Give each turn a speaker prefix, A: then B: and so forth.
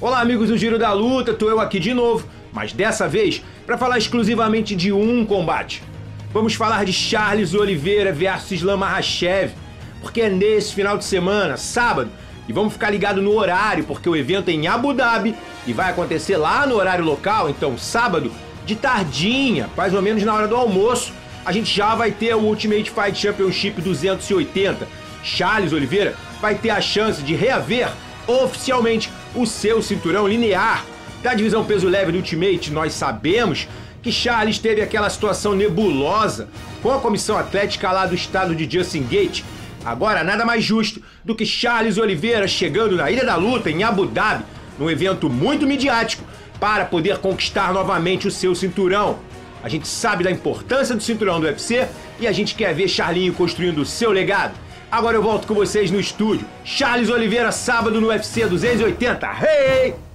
A: Olá, amigos do Giro da Luta, tô eu aqui de novo, mas dessa vez para falar exclusivamente de um combate. Vamos falar de Charles Oliveira versus Islam Makhachev, porque é nesse final de semana, sábado, e vamos ficar ligado no horário, porque o evento é em Abu Dhabi e vai acontecer lá no horário local, então sábado, de tardinha, mais ou menos na hora do almoço, a gente já vai ter o Ultimate Fight Championship 280. Charles Oliveira vai ter a chance de reaver oficialmente o seu cinturão linear. Da divisão peso leve do Ultimate, nós sabemos que Charles teve aquela situação nebulosa com a comissão atlética lá do estado de Justin Gate. Agora, nada mais justo do que Charles Oliveira chegando na Ilha da Luta, em Abu Dhabi, num evento muito midiático, para poder conquistar novamente o seu cinturão. A gente sabe da importância do cinturão do UFC e a gente quer ver Charlinho construindo o seu legado. Agora eu volto com vocês no estúdio. Charles Oliveira, sábado no UFC 280. Hey!